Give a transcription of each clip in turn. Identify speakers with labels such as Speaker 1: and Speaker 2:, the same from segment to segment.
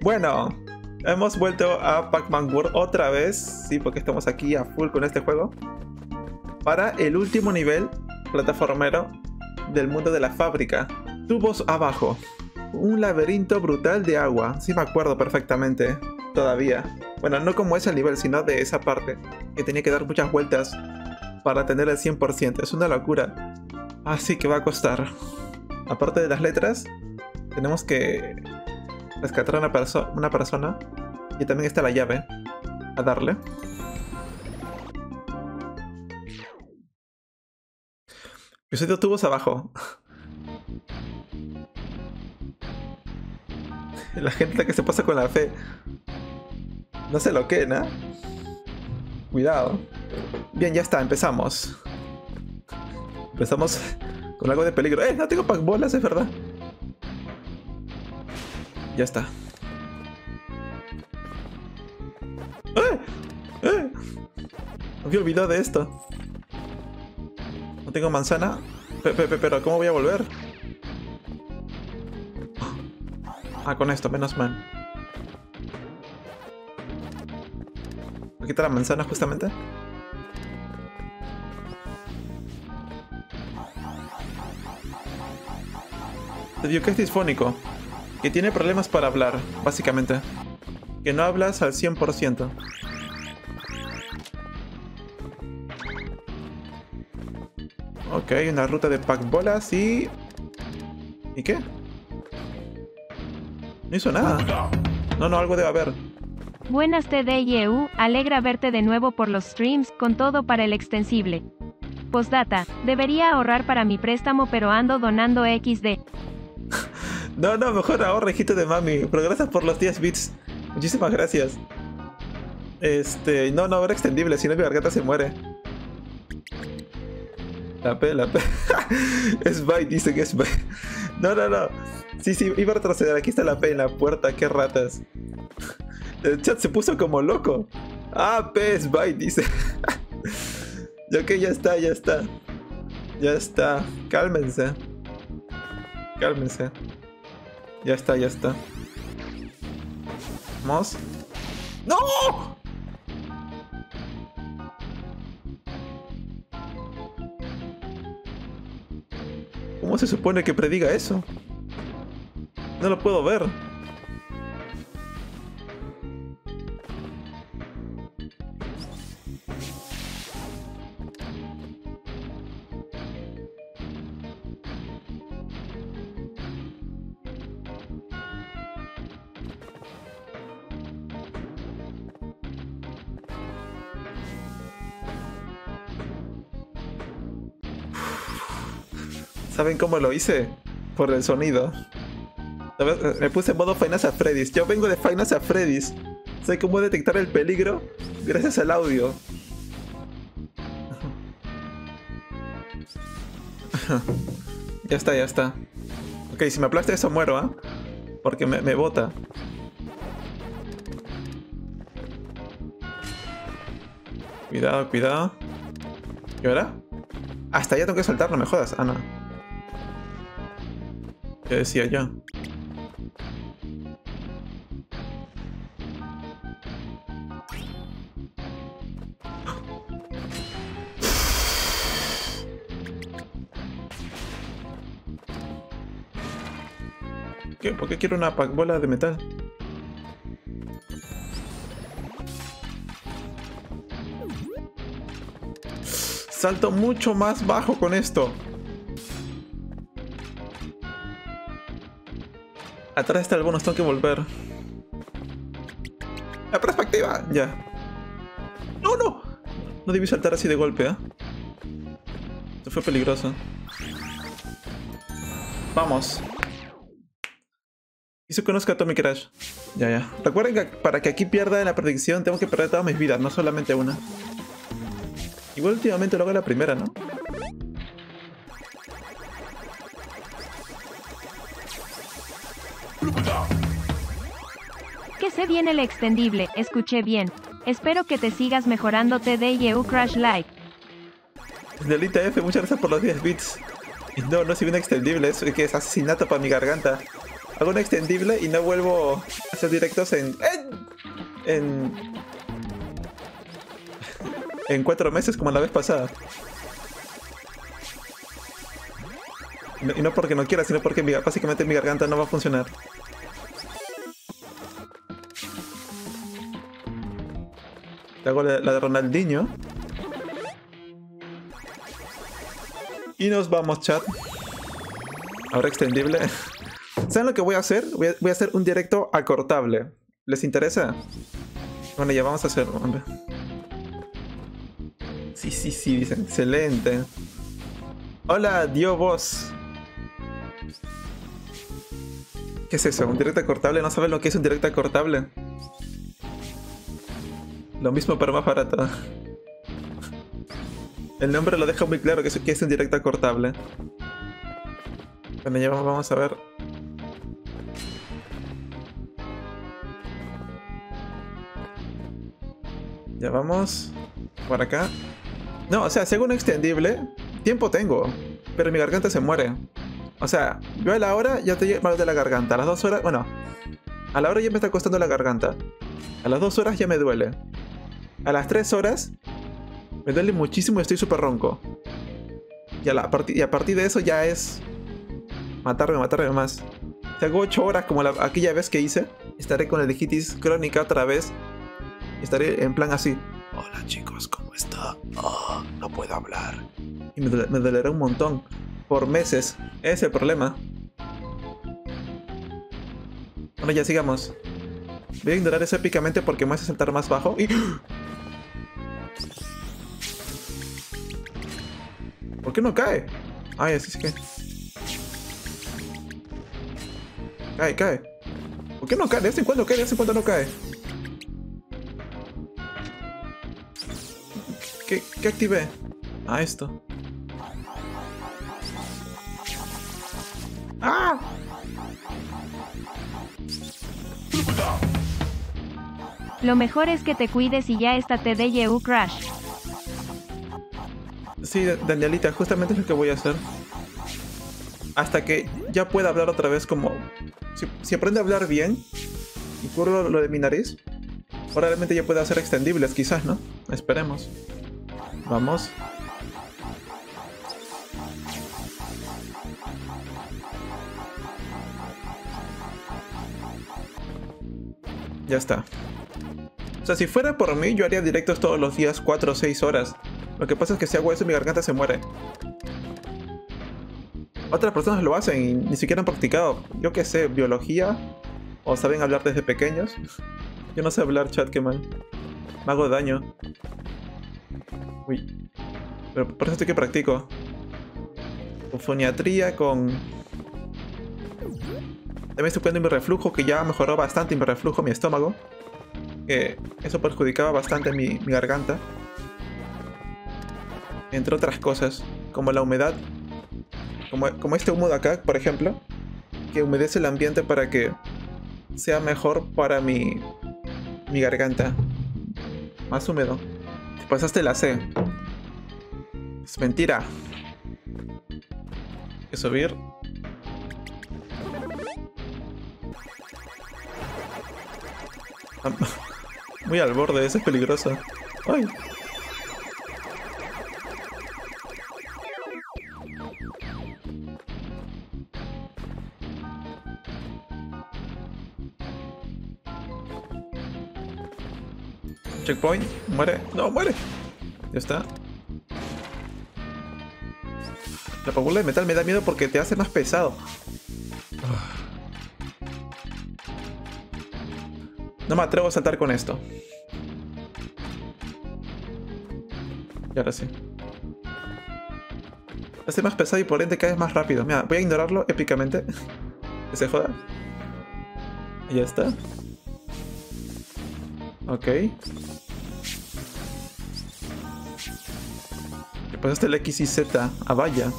Speaker 1: Bueno, hemos vuelto a Pac-Man World otra vez. Sí, porque estamos aquí a full con este juego. Para el último nivel plataformero del mundo de la fábrica. Tubos abajo. Un laberinto brutal de agua. Sí me acuerdo perfectamente. Todavía. Bueno, no como ese nivel, sino de esa parte. Que tenía que dar muchas vueltas para tener el 100%. Es una locura. Así que va a costar. Aparte de las letras, tenemos que rescatar a una, persona. Y también está la llave. A darle. Episodio tubos abajo. La gente que se pasa con la fe. No sé lo que, ¿no? Cuidado. Bien, ya está, empezamos. Empezamos con algo de peligro. ¡Eh! No tengo pack bolas, es verdad. Ya está. ¡Eh! ¡Eh! Me había olvidado de esto. No tengo manzana. Pero, ¿cómo voy a volver? Ah, con esto, menos mal. Aquí está la manzana justamente. Te digo que es disfónico. Que tiene problemas para hablar, básicamente. Que no hablas al 100%. Ok, una ruta de pack bolas y... ¿Y qué? No hizo nada. No, no, algo debe haber.
Speaker 2: Buenas TDYU, alegra verte de nuevo por los streams, con todo para el extensible. Postdata, debería ahorrar para mi préstamo pero ando donando XD.
Speaker 1: No, no, mejor ahorra, hijito de mami. Pero gracias por los 10 bits. Muchísimas gracias. Este, no, no, ahora extendible, si no mi garganta se muere. La P, la P. es bye, dicen que es bye. No, no, no. Sí, sí, iba a retroceder. Aquí está la P en la puerta, qué ratas. El chat se puso como loco. Ah, P es bye, dice. ya que ya está, ya está. Ya está. Cálmense. Cálmense. Ya está, ya está. Vamos. ¡No! ¿Cómo se supone que prediga eso? No lo puedo ver. ¿Saben cómo lo hice? Por el sonido. Me puse en modo Finance a Freddy's. Yo vengo de Finance a Freddy's. Sé cómo detectar el peligro gracias al audio. ya está, ya está. Ok, si me aplasta eso muero, ¿ah? Porque me, me bota. Cuidado, cuidado. ¿Y ahora? Hasta ya tengo que saltar, no me jodas. Ah, no. ¿Qué decía yo? ¿Qué? ¿Por qué quiero una bola de metal? Salto mucho más bajo con esto. Atrás está el bonus, tengo que volver. La perspectiva, ya. No, no. No debí saltar así de golpe, ¿eh? Esto fue peligroso. Vamos. Y se conozca a Tommy Crash. Ya, ya. Recuerden que para que aquí pierda en la predicción tengo que perder todas mis vidas, no solamente una. Igual últimamente lo hago la primera, ¿no?
Speaker 2: Que se viene el extendible, escuché bien. Espero que te sigas mejorando TDYU Crash Like.
Speaker 1: Delita F, muchas gracias por los 10 bits. No, no si viene extendible, es que es asesinato para mi garganta. hago un extendible y no vuelvo a hacer directos en... En... En cuatro meses como la vez pasada. Y no, porque no quiera, sino porque básicamente mi garganta no va a funcionar. Le hago la, de Ronaldinho. Y nos vamos, chat. Ahora extendible. ¿Saben lo que voy a hacer? Voy a, hacer un directo acortable. ¿Les interesa? Bueno, ya vamos a hacer. Sí, sí, sí, dicen. Excelente. Hola, Dio Vos. ¿Qué es eso? ¿Un directo acortable? ¿No saben lo que es un directo acortable? Lo mismo pero más barato. El nombre lo deja muy claro que es, un directo acortable. Bueno, ya vamos a ver. Ya vamos. Por acá. No, o sea, si hago un extendible, tiempo tengo. Pero mi garganta se muere. O sea, yo a la hora ya te mal de la garganta. A las dos horas, bueno, a la hora ya me está costando la garganta. A las dos horas ya me duele. A las 3 horas me duele muchísimo y estoy súper ronco. Y a, partir de eso ya es matarme, matarme más. Si hago 8 horas como aquella vez que hice, estaré con la digitis crónica otra vez. Estaré en plan así. Hola chicos, ¿cómo está? Oh, no puedo hablar. Y me, me dolerá un montón. Por meses. Ese es el problema. Bueno, ya sigamos. Voy a ignorar eso épicamente porque me hace saltar más bajo y... qué no cae? Ay, así sí que. Cae, cae. ¿Por qué no cae? De vez en cuando cae, de vez en cuando no cae. ¿Qué, qué activé? Ah, esto. ¡Ah!
Speaker 2: Lo mejor es que te cuides y ya está TDU Crash.
Speaker 1: Sí, Danielita, justamente es lo que voy a hacer. Hasta que ya pueda hablar otra vez como... Si, aprende a hablar bien y curro lo de mi nariz, probablemente ya pueda hacer extendibles quizás, ¿no? Esperemos. Vamos. Ya está. O sea, si fuera por mí, yo haría directos todos los días 4 o 6 horas. Lo que pasa es que si hago eso mi garganta se muere. Otras personas lo hacen y ni siquiera han practicado. Yo qué sé, biología. O saben hablar desde pequeños. Yo no sé hablar, chat, qué mal. Me hago daño. Uy. Pero por eso estoy que practico. Foniatría con... También estoy poniendo mi reflujo, que ya mejoró bastante mi reflujo, mi estómago. Que eso perjudicaba bastante mi garganta entre otras cosas, como la humedad, como, como este humo de acá, por ejemplo, que humedece el ambiente para que sea mejor para mi, mi garganta. Más húmedo. Te pasaste la C. Es mentira. Hay que subir. Muy al borde, eso es peligroso. ¡Ay! Checkpoint. Muere. No, muere. Ya está. La paula de metal me da miedo porque te hace más pesado. No me atrevo a saltar con esto. Y ahora sí. Hace más pesado y por ende caes más rápido. Mira, voy a ignorarlo épicamente. que se joda. Y ya está. Ok. Pasaste el X y Z a vaya.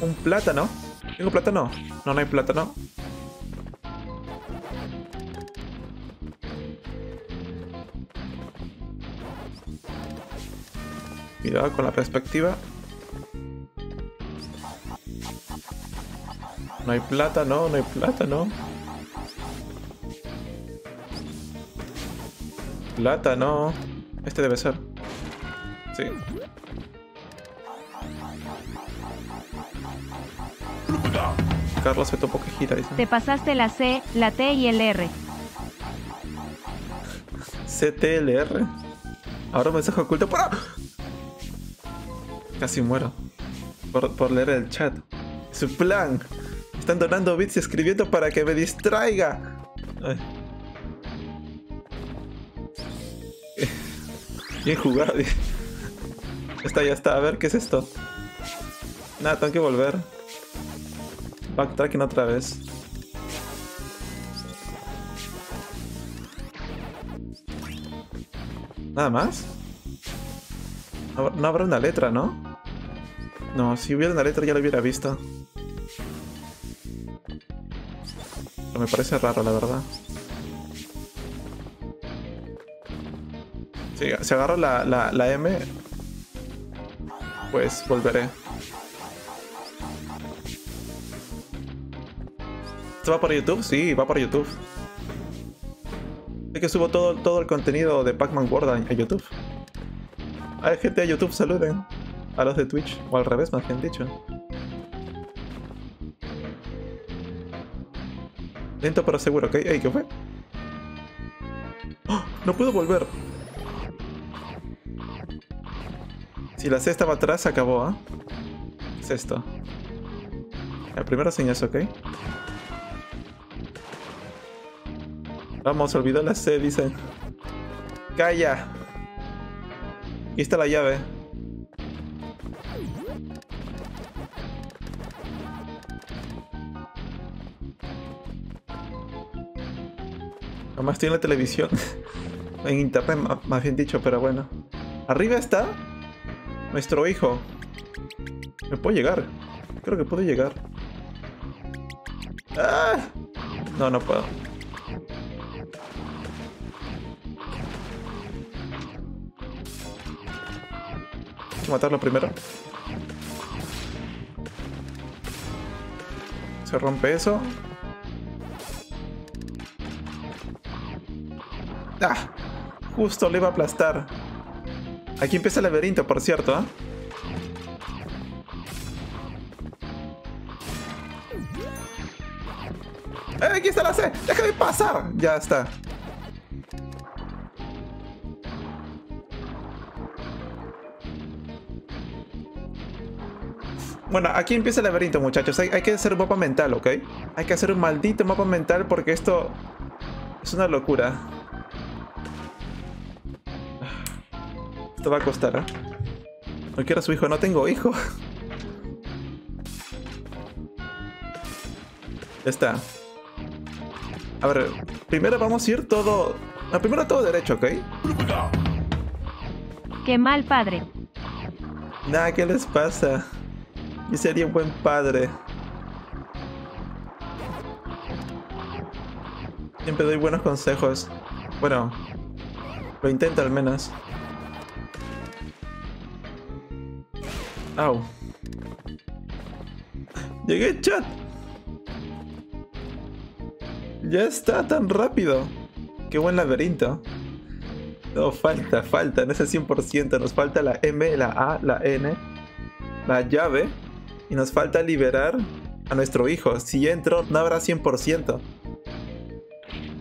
Speaker 1: Un plátano. ¿Tengo plátano? No, no hay plátano. Cuidado con la perspectiva. No hay plata, no, hay plata, no. Este debe ser. Sí. Carlos se topo que gira, dice.
Speaker 2: Te pasaste la C, la T y el R.
Speaker 1: CTLR. Ahora mensaje oculto para. Casi muero. Por, por leer el chat. Su plan. Están donando bits y escribiendo para que me distraiga. Ay. Bien jugado. Ya está, ya está. A ver, ¿qué es esto? Nada, tengo que volver. Backtracking otra vez. ¿Nada más? No, no habrá una letra, ¿no? No, si hubiera una letra ya lo hubiera visto. Pero me parece raro, la verdad. Si, agarro la, la, la M, pues volveré. ¿Esto va por YouTube? Sí, va por YouTube. Es que subo todo, todo el contenido de Pac-Man World a, YouTube. Hay gente de YouTube, saluden. A los de Twitch. O al revés, más bien dicho. Lento pero seguro, ¿ok? ¿qué fue? ¡Oh! No puedo volver. Si la C estaba atrás, acabó, ¿ah? ¿Qué es esto? El primero sin eso, ¿ok? Vamos, olvidó la C, dicen. ¡Calla! Aquí está la llave. Nomás estoy en la televisión. en internet, más bien dicho, pero bueno. Arriba está nuestro hijo. ¿Me puedo llegar? Creo que puedo llegar. ¡Ah! No, no puedo. Hay que matarlo primero. Se rompe eso. ¡Ah! Justo le iba a aplastar. Aquí empieza el laberinto, por cierto, ¿ah? ¡Eh, aquí está la C! ¡Déjame pasar! Ya está. Bueno, aquí empieza el laberinto, muchachos. Hay que hacer un mapa mental, ¿ok? Hay que hacer un maldito mapa mental porque esto es una locura. Esto va a costar, ¿eh? No quiero a su hijo, no tengo hijo. Ya está. A ver, primero vamos a ir todo... No, primero todo derecho, ¿ok?
Speaker 2: Qué mal padre.
Speaker 1: Nada, ¿qué les pasa? Yo sería un buen padre. Siempre doy buenos consejos. Bueno, lo intento al menos. Au. Llegué, chat. Ya está tan rápido. Qué buen laberinto. No, falta, falta, no es el 100%. Nos falta la M, la A, la N, la llave. Y nos falta liberar a nuestro hijo. Si entro, no habrá 100%.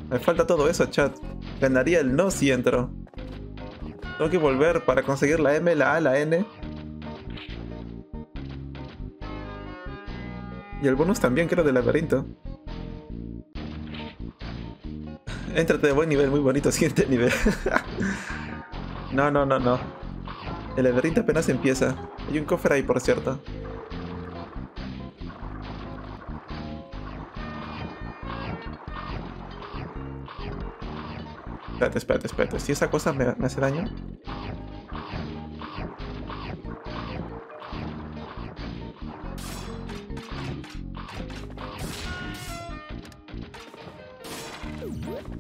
Speaker 1: Me falta todo eso, chat. Ganaría el no si entro. Tengo que volver para conseguir la M, la A, la N. Y el bonus también, creo, del laberinto. Éntrate de buen nivel, muy bonito, siguiente nivel. no, no, no, no. El laberinto apenas empieza. Hay un cofre ahí, por cierto. Espérate, espérate, espérate. Si esa cosa me hace daño.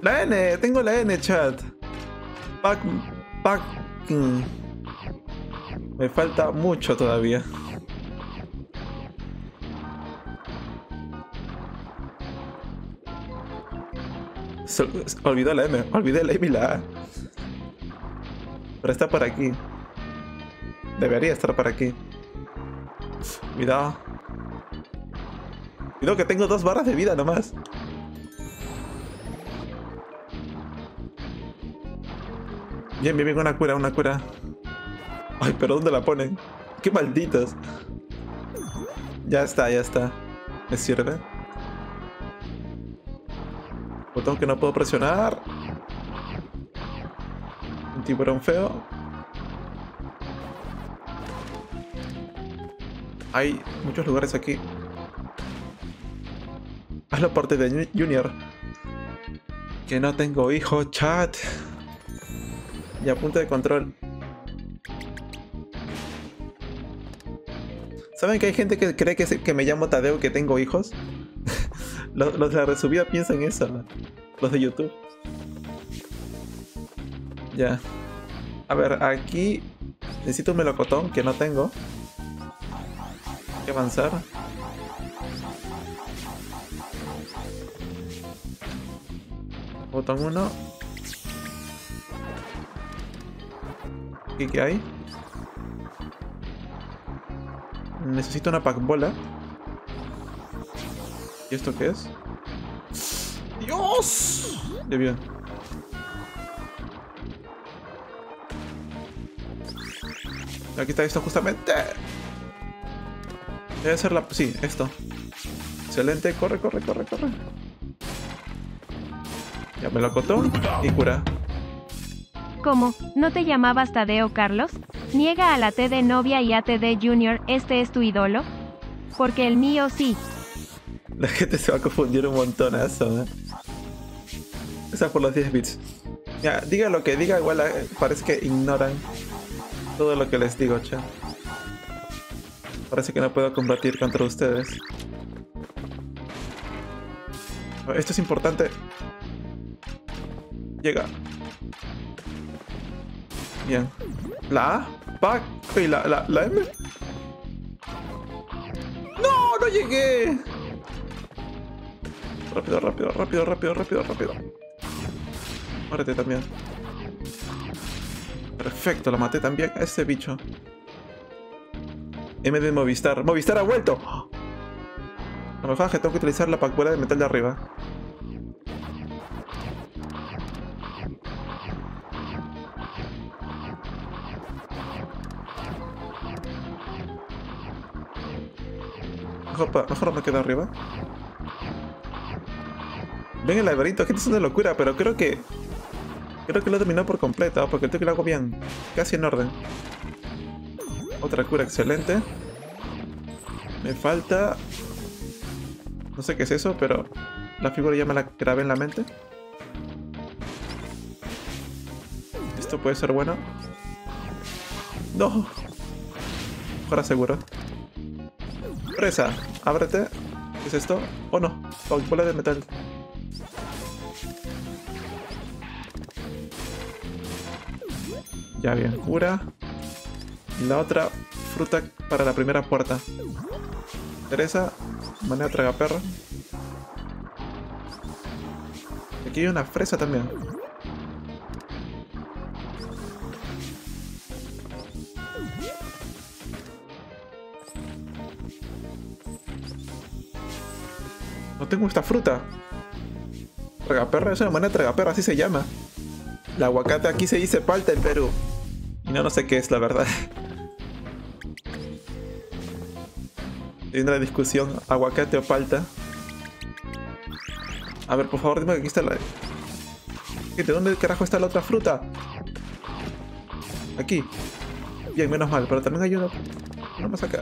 Speaker 1: La N, tengo la N, chat. Pac. Pac. Mm. Me falta mucho todavía. Se, olvidó la M, olvidé la M y la A. Pero está por aquí. Debería estar por aquí. Cuidado. Cuidado que tengo dos barras de vida nomás. Bien, bien, bien, una cura, una cura. Ay, pero ¿dónde la ponen? Qué malditos. Ya está, ya está. ¿Me sirve? Botón que no puedo presionar. Un tiburón feo. Hay muchos lugares aquí. Hazlo parte de Ju- Junior. Que no tengo hijo, chat. Y a punto de control. ¿Saben que hay gente que cree que, se- que me llamo Tadeo que tengo hijos? los, los de la resubida piensan eso, ¿no? los de YouTube. Ya. A ver, aquí necesito un melocotón que no tengo. Hay que avanzar. Botón 1. ¿Y qué hay? Necesito una pack bola. ¿Y esto qué es? ¡Dios! Ya bien. Aquí está esto justamente. Debe ser la... Sí, esto. Excelente. Corre, corre, corre, corre. Ya me lo acotó y cura.
Speaker 2: ¿Cómo? ¿No te llamabas Tadeo Carlos? Niega a la T de novia y ATD Junior, ¿este es tu ídolo? Porque el mío sí.
Speaker 1: La gente se va a confundir un montonazo, ¿eh? Esa por los 10 bits. Ya, diga lo que diga, igual eh, parece que ignoran todo lo que les digo, che. Parece que no puedo combatir contra ustedes. Esto es importante. Llega. Bien. La A. Pac. Y la, la, la M. ¡No! ¡No llegué! Rápido, rápido, rápido, rápido, rápido, rápido. Muérete también. Perfecto, lo maté también a ese bicho. M de Movistar. ¡Movistar ha vuelto! A lo mejor es que tengo que utilizar la pacuela de metal de arriba. Mejor, mejor me quedo arriba. Ven el laberinto, que es una locura, pero creo que... Creo que lo he dominado por completo, porque creo que lo hago bien. Casi en orden. Otra cura excelente. Me falta... No sé qué es eso, pero... La figura ya me la grabé en la mente. Esto puede ser bueno. No. Ahora seguro. Presa, ábrete. ¿Qué es esto? Oh no, bola de metal. Ya bien, cura. La otra fruta para la primera puerta. Teresa, manera tragaperra. Aquí hay una fresa también. Tengo esta fruta. Tragaperra es una manera tragaperra, así se llama. El aguacate aquí se dice palta en Perú. Y no, no sé qué es, la verdad. Hay una discusión, aguacate o palta. A ver, por favor, dime que aquí está la... ¿De dónde carajo está la otra fruta? Aquí. Bien, menos mal, pero también. Uno más acá.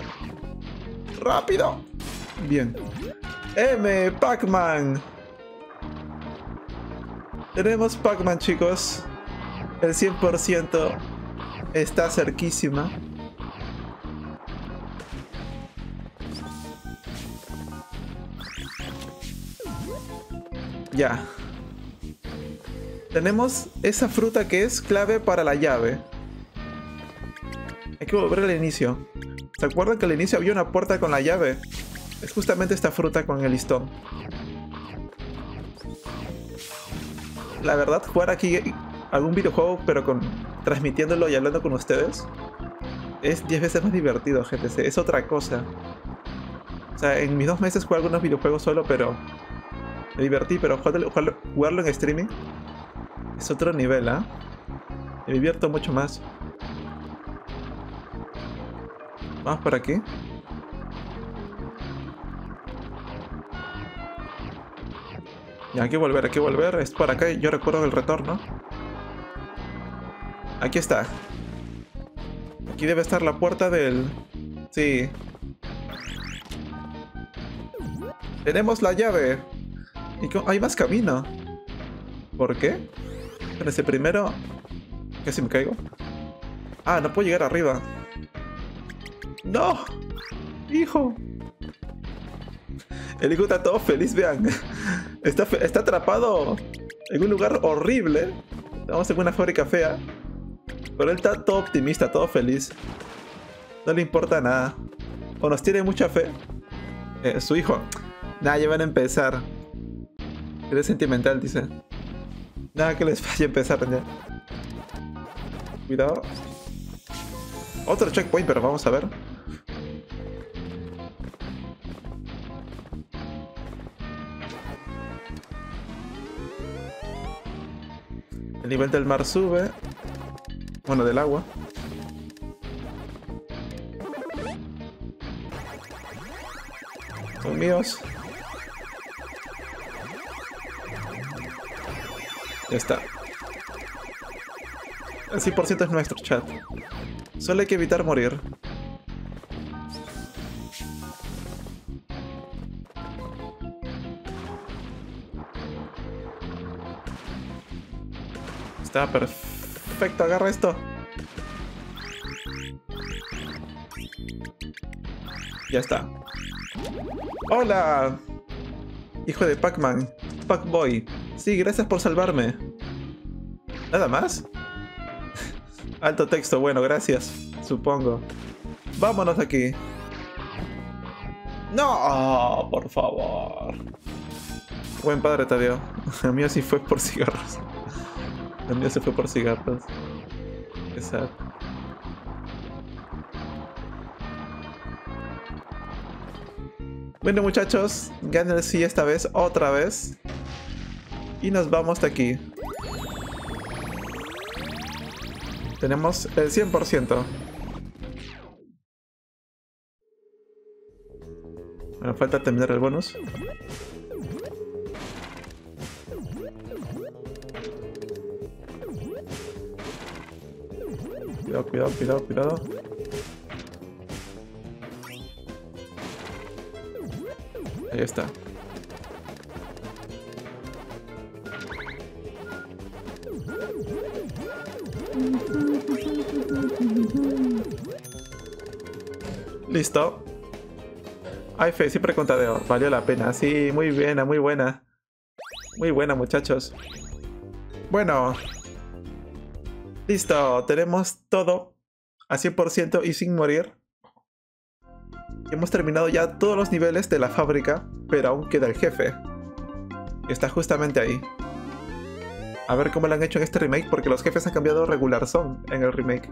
Speaker 1: ¡Rápido! Bien. M, Pac-Man. Tenemos Pac-Man, chicos. El 100% está cerquísima. Ya. Tenemos esa fruta que es clave para la llave. Hay que volver al inicio. ¿Se acuerdan que al inicio había una puerta con la llave? Es justamente esta fruta con el listón. La verdad, jugar aquí algún videojuego, pero con transmitiéndolo y hablando con ustedes, es 10 veces más divertido, GTC. Es otra cosa. O sea, en mis dos meses jugué algunos videojuegos solo, pero me divertí, pero jugarlo, jugarlo en streaming es otro nivel, ¿ah? Me divierto mucho más. Vamos por aquí. Ya, que volver, hay que volver. Es por acá, yo recuerdo el retorno. Aquí está. Aquí debe estar la puerta del... Sí. Tenemos la llave. Y hay más camino. ¿Por qué? En ese primero... si me caigo. Ah, no puedo llegar arriba. ¡No! ¡Hijo! El hijo está todo feliz, vean. Está, está atrapado en un lugar horrible. Estamos en una fábrica fea. Pero él está todo optimista, todo feliz. No le importa nada. O nos tiene mucha fe. Eh, su hijo. Nada, ya van a empezar. Eres sentimental, dice. Nada que les falle empezar ya. Cuidado. Otro checkpoint, pero vamos a ver. Nivel del mar sube. Bueno, del agua. Son míos. Ya está. El 100% es nuestro chat. Solo hay que evitar morir. Perfecto, agarra esto. Ya está. ¡Hola! Hijo de Pac-Man. Pac-Boy. Sí, gracias por salvarme. ¿Nada más? Alto texto, bueno, gracias. Supongo. Vámonos aquí. No, por favor. Buen padre, Tadeo. El mío sí fue por cigarros. El mío se fue por cigarros. Exacto. Bueno muchachos, gané el sí esta vez, otra vez. Y nos vamos de aquí. Tenemos el 100%. Me falta terminar el bonus. Cuidado, cuidado, cuidado. Ahí está. Listo. Ay, fe, siempre contadeo. Valió la pena. Sí, muy buena, muy buena. Muy buena, muchachos. Bueno. Listo. Tenemos todo a 100% y sin morir. Hemos terminado ya todos los niveles de la fábrica, pero aún queda el jefe. Está justamente ahí. A ver cómo lo han hecho en este remake, porque los jefes han cambiado regular son en el remake.